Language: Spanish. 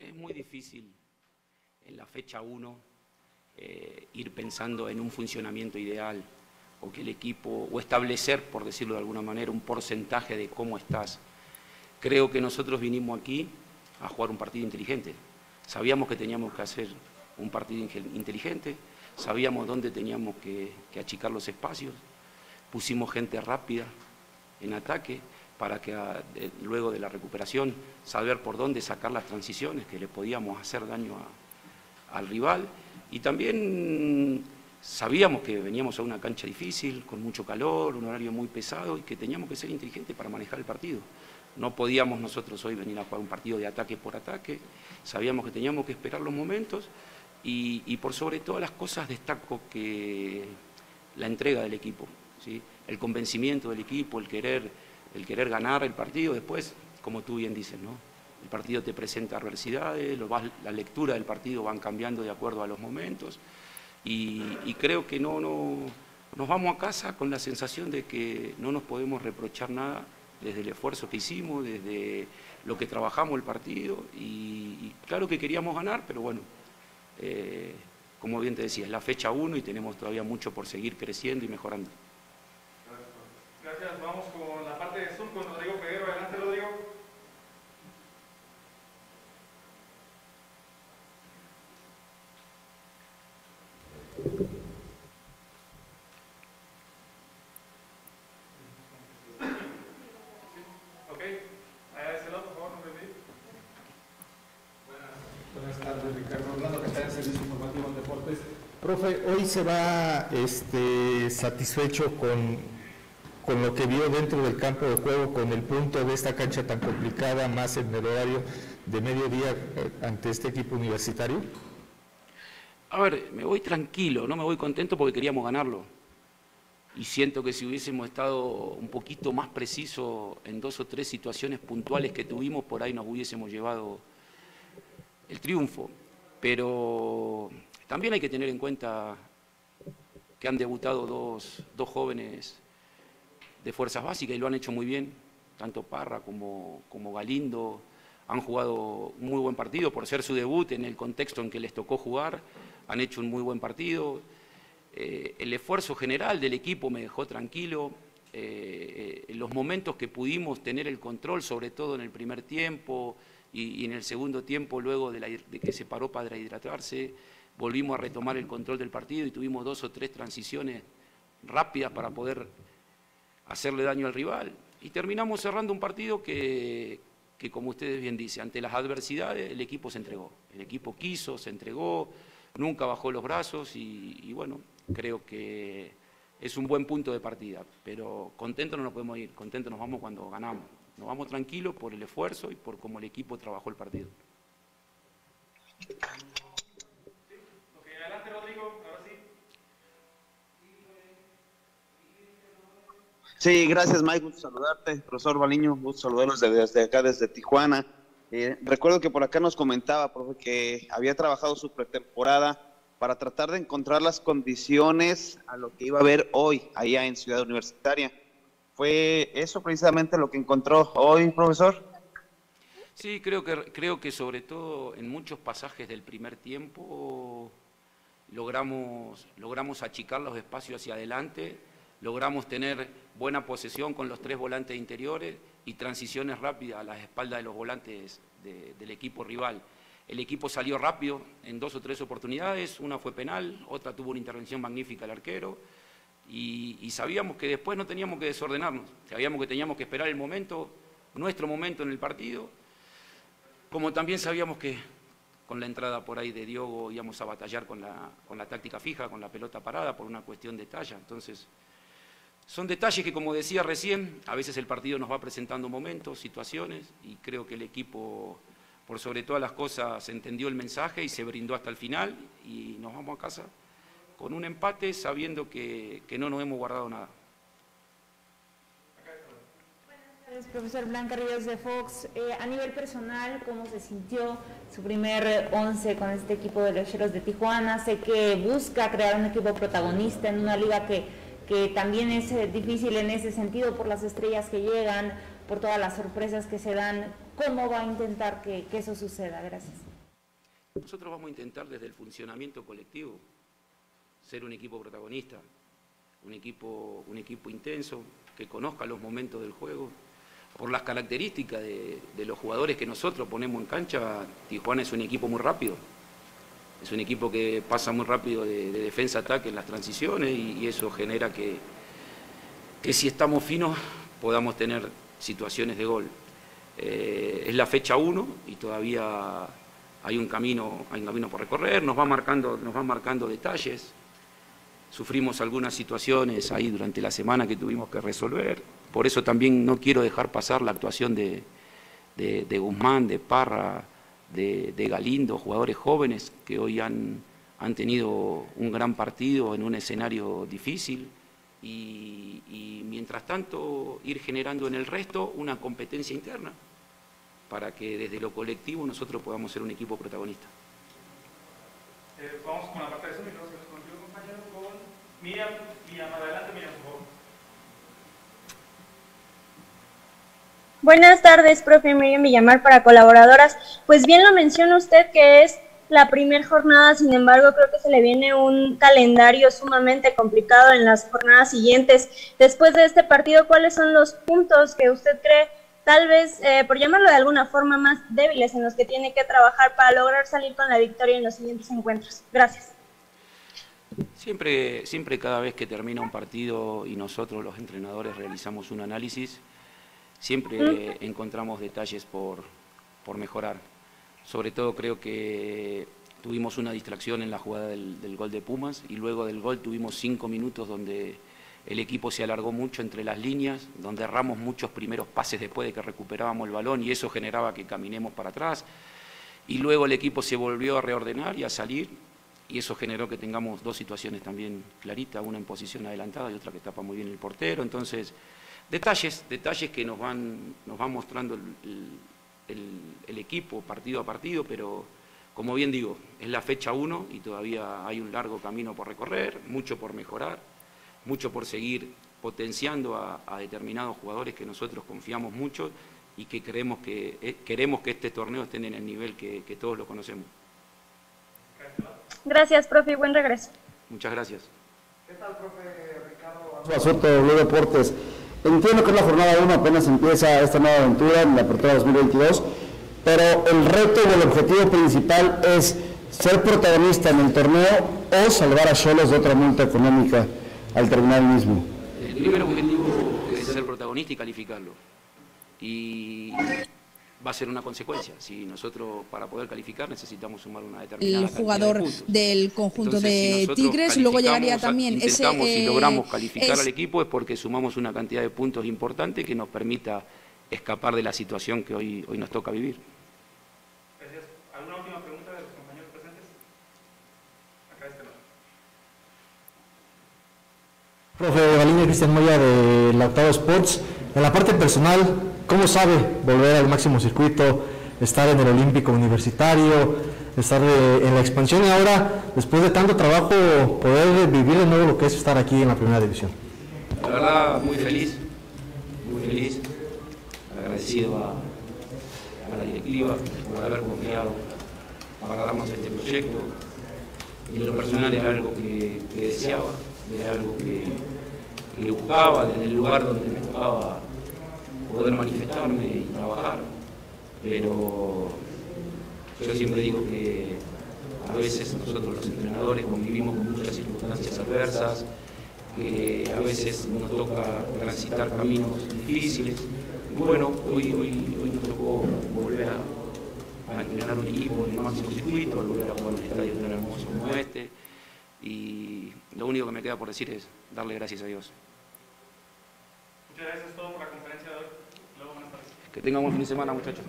es muy difícil en la fecha 1 eh, ir pensando en un funcionamiento ideal o que el equipo, o establecer, por decirlo de alguna manera, un porcentaje de cómo estás. Creo que nosotros vinimos aquí a jugar un partido inteligente. Sabíamos que teníamos que hacer un partido inteligente, sabíamos dónde teníamos que, achicar los espacios, pusimos gente rápida en ataque para que luego de la recuperación saber por dónde sacar las transiciones que le podíamos hacer daño al rival y también sabíamos que veníamos a una cancha difícil, con mucho calor, un horario muy pesado y que teníamos que ser inteligentes para manejar el partido. No podíamos nosotros hoy venir a jugar un partido de ataque por ataque, sabíamos que teníamos que esperar los momentos y, por sobre todas las cosas destaco que la entrega del equipo, ¿sí? el convencimiento del equipo, el querer, el querer ganar el partido después, como tú bien dices, ¿no? el partido te presenta adversidades, la lectura del partido van cambiando de acuerdo a los momentos y, creo que no, no, nos vamos a casa con la sensación de que no nos podemos reprochar nada desde el esfuerzo que hicimos, desde lo que trabajamos el partido y, claro que queríamos ganar, pero bueno, eh, como bien te decía, es la fecha 1 y tenemos todavía mucho por seguir creciendo y mejorando. Gracias, vamos con la parte de Zoom con Rodrigo Peguero. Adelante, Rodrigo. Profe, hoy se va este, satisfecho con, con lo que vio dentro del campo de juego, con el punto de esta cancha tan complicada, más en el horario de mediodía eh, ante este equipo universitario? A ver, me voy tranquilo, no me voy contento porque queríamos ganarlo. Y siento que si hubiésemos estado un poquito más preciso en dos o tres situaciones puntuales que tuvimos, por ahí nos hubiésemos llevado el triunfo. Pero también hay que tener en cuenta que han debutado dos, jóvenes de fuerzas básicas y lo han hecho muy bien, tanto Parra como, como Galindo han jugado muy buen partido por ser su debut en el contexto en que les tocó jugar, han hecho un muy buen partido. Eh, el esfuerzo general del equipo me dejó tranquilo. Eh, en los momentos que pudimos tener el control, sobre todo en el primer tiempo y, en el segundo tiempo, luego de, de que se paró para hidratarse, volvimos a retomar el control del partido y tuvimos dos o tres transiciones rápidas para poder hacerle daño al rival. Y terminamos cerrando un partido que, como ustedes bien dicen, ante las adversidades el equipo se entregó. El equipo quiso, se entregó, nunca bajó los brazos y, bueno, creo que es un buen punto de partida. Pero contentos no nos podemos ir, contentos nos vamos cuando ganamos. Nos vamos tranquilos por el esfuerzo y por cómo el equipo trabajó el partido. Sí, gracias Mike, gusto saludarte. Profesor Baliño, gusto saludarlos desde, acá, desde Tijuana. Eh, recuerdo que por acá nos comentaba, profe, que había trabajado su pretemporada para tratar de encontrar las condiciones a lo que iba a ver hoy allá en Ciudad Universitaria. ¿Fue eso precisamente lo que encontró hoy, profesor? Sí, creo que, creo que sobre todo en muchos pasajes del primer tiempo logramos, logramos achicar los espacios hacia adelante logramos tener buena posesión con los tres volantes interiores y transiciones rápidas a las espaldas de los volantes del equipo rival. El equipo salió rápido en dos o tres oportunidades, una fue penal, otra tuvo una intervención magnífica el arquero, y, sabíamos que después no teníamos que desordenarnos, sabíamos que teníamos que esperar el momento, nuestro momento en el partido, como también sabíamos que con la entrada por ahí de Diogo íbamos a batallar con la, con la táctica fija, con la pelota parada, por una cuestión de talla. Entonces, son detalles que, como decía recién, a veces el partido nos va presentando momentos, situaciones, y creo que el equipo, por sobre todas las cosas, entendió el mensaje y se brindó hasta el final, y nos vamos a casa con un empate sabiendo que, no nos hemos guardado nada. Buenas tardes, profesor Blanca Ríos de Fox. Eh, a nivel personal, ¿cómo se sintió su primer once con este equipo de los de Tijuana? Sé que busca crear un equipo protagonista en una liga que que también es eh, difícil en ese sentido por las estrellas que llegan, por todas las sorpresas que se dan. ¿cómo va a intentar que, eso suceda? Gracias. Nosotros vamos a intentar desde el funcionamiento colectivo ser un equipo protagonista, un equipo, un equipo intenso, que conozca los momentos del juego. Por las características de, los jugadores que nosotros ponemos en cancha, Tijuana es un equipo muy rápido. Es un equipo que pasa muy rápido de, defensa-ataque en las transiciones y, eso genera que, que si estamos finos podamos tener situaciones de gol. Eh, es la fecha 1 y todavía hay un camino, hay un camino por recorrer, nos va marcando, nos van marcando detalles. Sufrimos algunas situaciones ahí durante la semana que tuvimos que resolver. Por eso también no quiero dejar pasar la actuación de, de, Guzmán, de Parra, de, Galindo, jugadores jóvenes que hoy han, han tenido un gran partido en un escenario difícil. Y, mientras tanto ir generando en el resto una competencia interna para que desde lo colectivo nosotros podamos ser un equipo protagonista. Eh, vamos con la parte de eso, Miriam, Miriam, adelante, Miriam, por favor. Buenas tardes, profe Miriam Villamar para colaboradoras. Pues bien lo menciona usted que es la primera jornada, sin embargo creo que se le viene un calendario sumamente complicado en las jornadas siguientes. Después de este partido, ¿cuáles son los puntos que usted cree, tal vez, eh, por llamarlo de alguna forma, más débiles en los que tiene que trabajar para lograr salir con la victoria en los siguientes encuentros? Gracias. Siempre, siempre cada vez que termina un partido y nosotros los entrenadores realizamos un análisis, siempre encontramos detalles por, mejorar. Sobre todo creo que tuvimos una distracción en la jugada del, gol de Pumas y luego del gol tuvimos cinco minutos donde el equipo se alargó mucho entre las líneas, donde erramos muchos primeros pases después de que recuperábamos el balón y eso generaba que caminemos para atrás. Y luego el equipo se volvió a reordenar y a salir y eso generó que tengamos dos situaciones también claritas, una en posición adelantada y otra que tapa muy bien el portero. Entonces, detalles, detalles que nos van, nos van mostrando el, equipo partido a partido, pero como bien digo, es la fecha uno y todavía hay un largo camino por recorrer, mucho por mejorar, mucho por seguir potenciando a, determinados jugadores que nosotros confiamos mucho y que creemos que, eh, queremos que este torneo estén en el nivel que todos lo conocemos. Gracias, profe, buen regreso. Muchas gracias. ¿Qué tal, profe Ricardo? Basoto, Blue Deportes. Entiendo que es la jornada 1, apenas empieza esta nueva aventura en la apertura 2022, pero el reto y el objetivo principal es ser protagonista en el torneo o salvar a Cholos de otra multa económica al terminar el mismo. El primer objetivo es ser protagonista y calificarlo. Y va a ser una consecuencia. Si nosotros para poder calificar necesitamos sumar una determinada el jugador del conjunto de Tigres, luego llegaría también ese si eh, logramos calificar al equipo es porque sumamos una cantidad de puntos importante que nos permita escapar de la situación que hoy hoy nos toca vivir. Gracias. ¿Alguna última pregunta de los compañeros presentes? Acá este lado. Profe Galindo Cristian Moya de Lautaro Sports. En la parte personal, ¿cómo sabe volver al máximo circuito, estar en el Olímpico Universitario, estar eh, en la expansión y ahora, después de tanto trabajo, poder vivir de nuevo lo que es estar aquí en la primera división? La verdad, muy feliz, muy feliz, agradecido a, la directiva por haber confiado para darnos este proyecto. Y lo personal era algo que, deseaba, era algo que, que buscaba desde el lugar donde me tocaba poder manifestarme y trabajar, pero yo siempre digo que a veces nosotros los entrenadores convivimos con muchas circunstancias adversas, que a veces nos toca transitar caminos difíciles. Bueno, hoy, hoy, nos tocó volver a, a entrenar un equipo en el máximo circuito, volver a jugar un estadio tan hermoso como este. Y lo único que me queda por decir es darle gracias a Dios. Muchas gracias a todos la conferencia de hoy. Que tengan un fin de semana, muchachos.